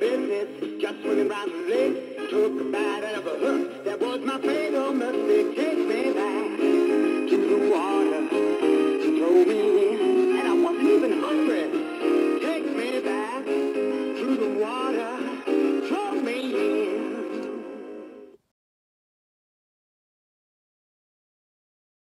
business. Just swinging round the lake, took a